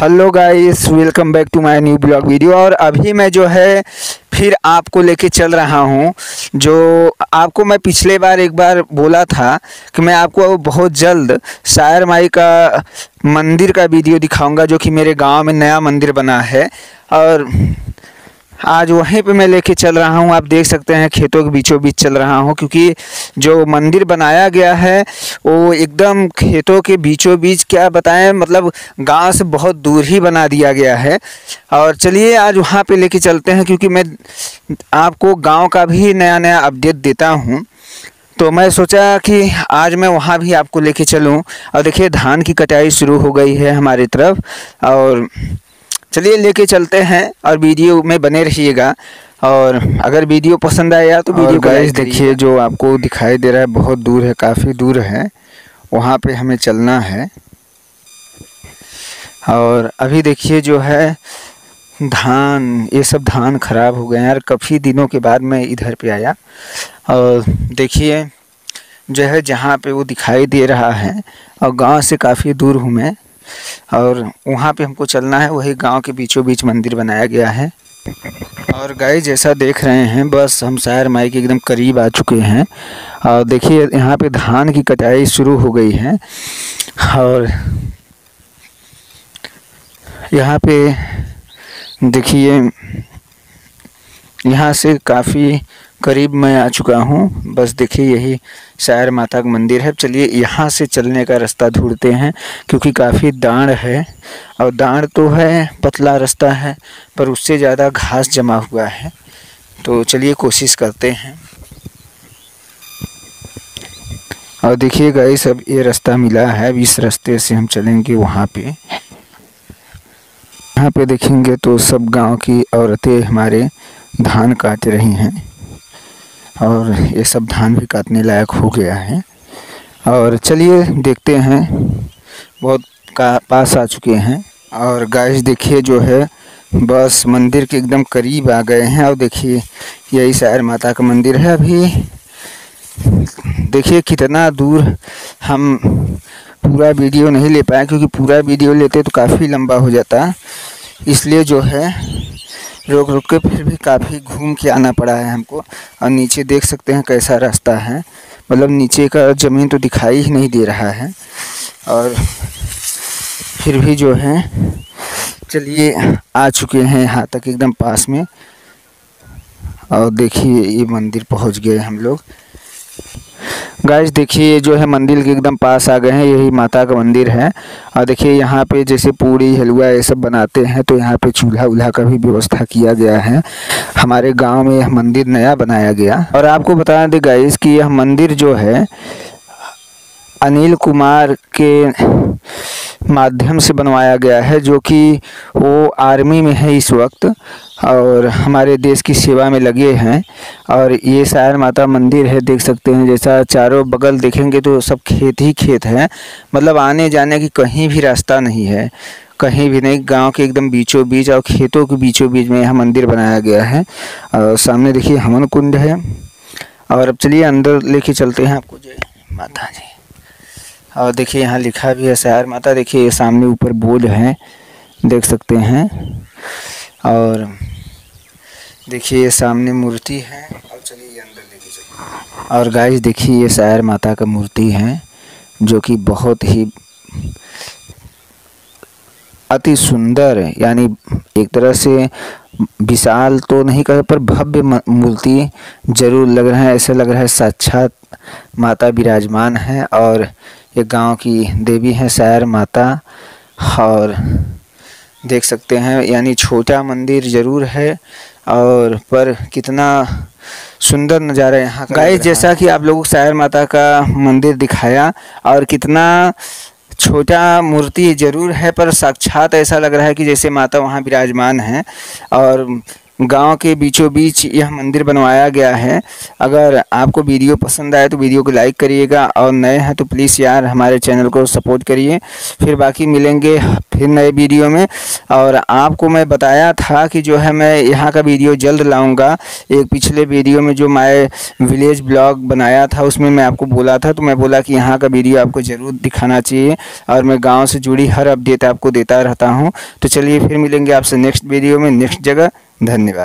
Hello guys welcome back to my new blog video और अभी मैं जो है, फिर आपको लेके चल रहा हूँ, जो आपको मैं पिछले बार एक बार बोला था कि मैं आपको बहुत जल्द शायर माई का मंदिर का वीडियो दिखाऊँगा, जो कि मेरे गाँव में नया मंदिर बना है। और आज वहीं पे मैं लेके चल रहा हूँ। आप देख सकते हैं खेतों के बीचों बीच चल रहा हूँ क्योंकि जो मंदिर बनाया गया है, वो एकदम खेतों के बीचों बीच क्या बताएँ मतलब गाँव से बहुत दूर ही बना दिया गया है। और चलिए आज वहाँ पे लेके चलते हैं क्योंकि मैं आपको गाँव का भी नया नया अपडेट देता हूँ। तो मैं सोचा कि आज मैं वहाँ भी आपको लेके चलूँ। और देखिए, धान की कटाई शुरू हो गई है हमारी तरफ़ और चलिए लेके चलते हैं और वीडियो में बने रहिएगा। और अगर वीडियो पसंद आया तो वीडियो गाइस देखिए जो आपको दिखाई दे रहा है बहुत दूर है काफ़ी दूर है वहाँ पे हमें चलना है। और अभी देखिए जो है धान ये सब धान ख़राब हो गए हैं यार काफ़ी दिनों के बाद मैं इधर पे आया। और देखिए जो है जहाँ पे वो दिखाई दे रहा है और गाँव से काफ़ी दूर हूँ मैं। और वहाँ पे हमको चलना है, वही गाँव के बीचों बीच मंदिर बनाया गया है। और गाय जैसा देख रहे हैं, बस हम शायर माई के एकदम करीब आ चुके हैं। और देखिए, यहाँ पे धान की कटाई शुरू हो गई है। और यहाँ पे देखिए, यहाँ से काफ़ी करीब मैं आ चुका हूँ। बस देखिए, यही शायर माता का मंदिर है। चलिए, यहाँ से चलने का रास्ता ढूंढते हैं, क्योंकि काफ़ी दांड़ है। और दांड़ तो है, पतला रास्ता है, पर उससे ज़्यादा घास जमा हुआ है। तो चलिए, कोशिश करते हैं। और देखिए गई सब ये रास्ता मिला है। अब इस रास्ते से हम चलेंगे वहाँ पे। यहाँ पे देखेंगे तो सब गाँव की औरतें हमारे धान काट रही हैं। और ये सब धान भी काटने लायक हो गया है। और चलिए देखते हैं, बहुत का, पास आ चुके हैं। और गाइस देखिए जो है, बस मंदिर के एकदम करीब आ गए हैं। और देखिए, यही शायर माता का मंदिर है अभी। देखिए कितना दूर हम पूरा वीडियो नहीं ले पाए, क्योंकि पूरा वीडियो लेते तो काफ़ी लंबा हो जाता। इसलिए जो है रुक रुक के फिर भी काफ़ी घूम के आना पड़ा है हमको। और नीचे देख सकते हैं कैसा रास्ता है। मतलब नीचे का ज़मीन तो दिखाई ही नहीं दे रहा है। और फिर भी जो है, चलिए आ चुके हैं यहाँ तक एकदम पास में। और देखिए ये मंदिर पहुँच गए हम लोग। गाइस देखिए, ये जो है मंदिर के एकदम पास आ गए हैं, यही माता का मंदिर है। और देखिए, यहाँ पे जैसे पूरी हलवा, ये सब बनाते हैं तो यहाँ पे चूल्हा उल्हा का भी व्यवस्था किया गया है। हमारे गाँव में यह मंदिर नया बनाया गया। और आपको बता दें गाइस कि यह मंदिर जो है, अनिल कुमार के माध्यम से बनवाया गया है, जो कि वो आर्मी में है इस वक्त, और हमारे देश की सेवा में लगे हैं। और ये शायर माता मंदिर है, देख सकते हैं, जैसा चारों बगल देखेंगे तो सब खेत ही खेत है। मतलब आने जाने की कहीं भी रास्ता नहीं है, कहीं भी नहीं, गाँव के एकदम बीचों बीच और खेतों के बीचों बीच में यह मंदिर बनाया गया है। और सामने देखिए हमन कुंड है, और अब चलिए अंदर लेके चलते हैं आपको। जय माता जी और देखिए यहाँ लिखा भी है शायर माता, देखिए ये सामने ऊपर बोर्ड है, देख सकते हैं। और देखिए ये सामने मूर्ति है, और चलिए ये अंदर लेके चलिए। और गाइस देखिए ये शायर माता का मूर्ति है, जो कि बहुत ही अति सुंदर यानी एक तरह से विशाल तो नहीं कहे, पर भव्य मूर्ति ज़रूर लग रहा है, ऐसा लग रहा है साक्षात माता विराजमान है, और ये गाँव की देवी हैं शायर माता और देख सकते हैं यानी छोटा मंदिर ज़रूर है और पर कितना सुंदर नज़ारा यहाँ का। गाइस जैसा कि आप लोगों को शायर माता का मंदिर दिखाया और कितना छोटा मूर्ति ज़रूर है पर साक्षात ऐसा लग रहा है कि जैसे माता वहाँ विराजमान हैं और गाँव के बीचों बीच यह मंदिर बनवाया गया है। अगर आपको वीडियो पसंद आए तो वीडियो को लाइक करिएगा और नए हैं तो प्लीज़ यार हमारे चैनल को सपोर्ट करिए। फिर बाकी मिलेंगे फिर नए वीडियो में। और आपको मैं बताया था कि जो है मैं यहाँ का वीडियो जल्द लाऊँगा। एक पिछले वीडियो में जो मैं विलेज ब्लॉग बनाया था, उसमें मैं आपको बोला था तो मैं बोला कि यहाँ का वीडियो आपको ज़रूर दिखाना चाहिए और मैं गाँव से जुड़ी हर अपडेट आपको देता रहता हूँ। तो चलिए फिर मिलेंगे आपसे नेक्स्ट वीडियो में, नेक्स्ट जगह। धन्यवाद